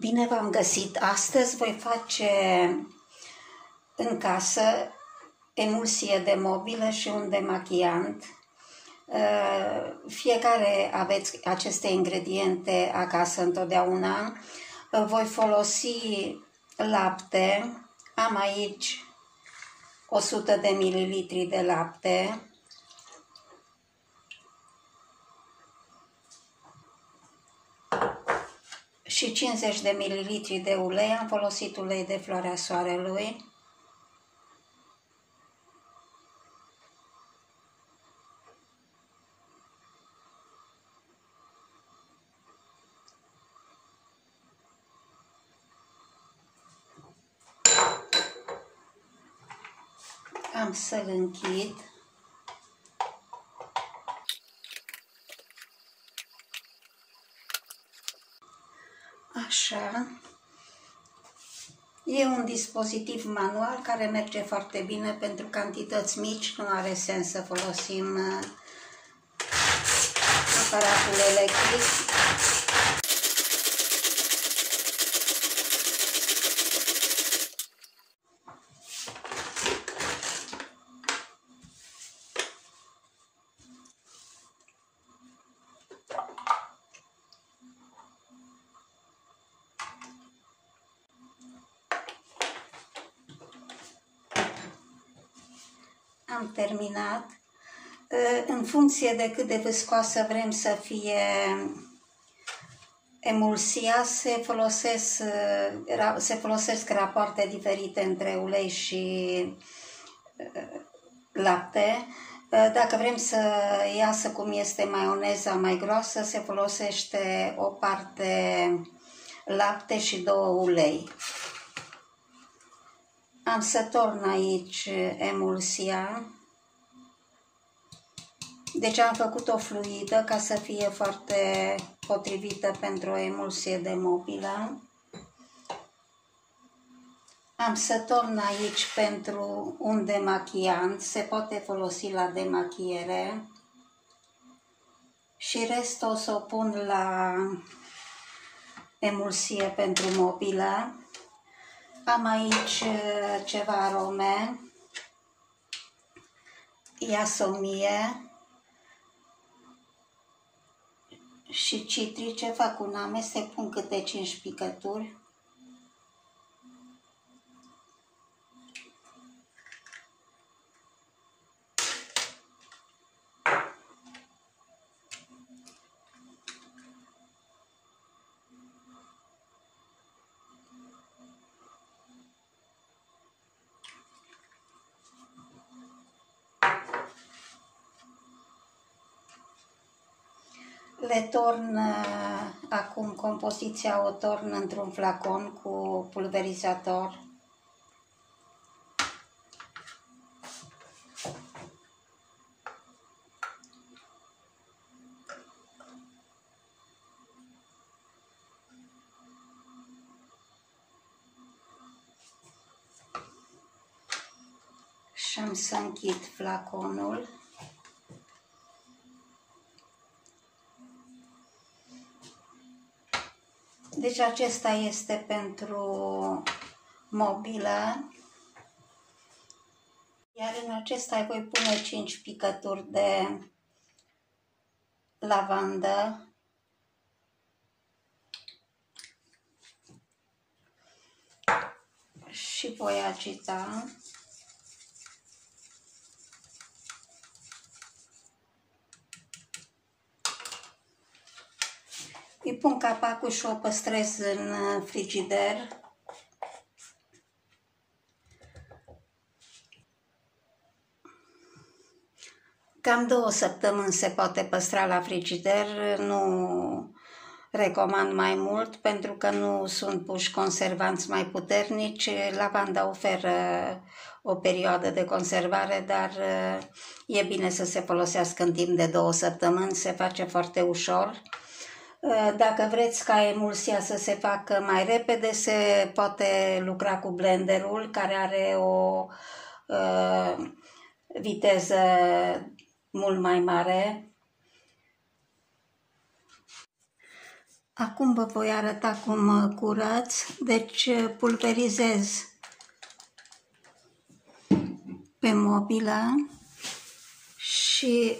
Bine v-am găsit! Astăzi voi face în casă emulsie de mobilă și un demachiant. Uh, fiecare aveți aceste ingrediente acasă întotdeauna. Voi folosi lapte. Am aici 100 de mililitri de lapte, și 50 de mililitri de ulei. Am folosit ulei de floarea soarelui. Am să-l închid. Așa. E un dispozitiv manual care merge foarte bine pentru cantități mici, nu are sens să folosim uh, aparatul electric. Am terminat. Ă, în funcție de cât de viscoasă vrem să fie emulsia, se folosesc, ă, se folosesc rapoarte diferite între ulei și ă, lapte. Dacă vrem să iasă cum este maioneza mai groasă, se folosește o parte lapte și două ulei. Am să torn aici emulsia. Deci am făcut o fluidă ca să fie foarte potrivită pentru o emulsie de mobilă. Am să torn aici pentru un demachiant, se poate folosi la demachiere. Și restul o să o pun la emulsie pentru mobilă. Am aici uh, ceva arome, iasomie și citrice, fac un amestec, pun câte 5 picături. Le torn uh, acum compoziția, o torn într-un flacon cu pulverizator. Și am să închid flaconul. Deci acesta este pentru mobilă. Iar în acesta voi pune 5 picături de lavandă. Și voi agita. Îi pun capacul și o păstrez în uh, frigider. Cam două săptămâni se poate păstra la frigider, nu recomand mai mult pentru că nu sunt puși conservanți mai puternici. Lavanda oferă o perioadă de conservare, dar uh, e bine să se folosească în timp de două săptămâni, se face foarte ușor. Uh, dacă vreți ca emulsia să se facă mai repede, se poate lucra cu blenderul care are o uh, viteză mult mai mare. Acum vă voi arăta cum curăț, deci pulverizez pe mobilă și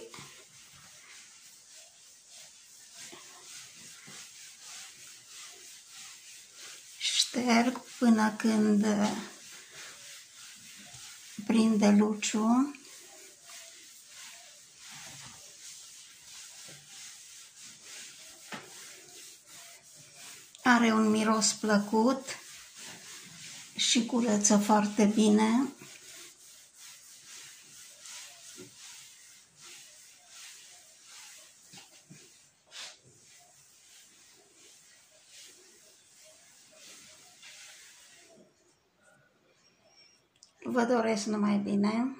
șterg până când prinde luciu. Are un miros plăcut și curăță foarte bine. Vă doresc numai bine.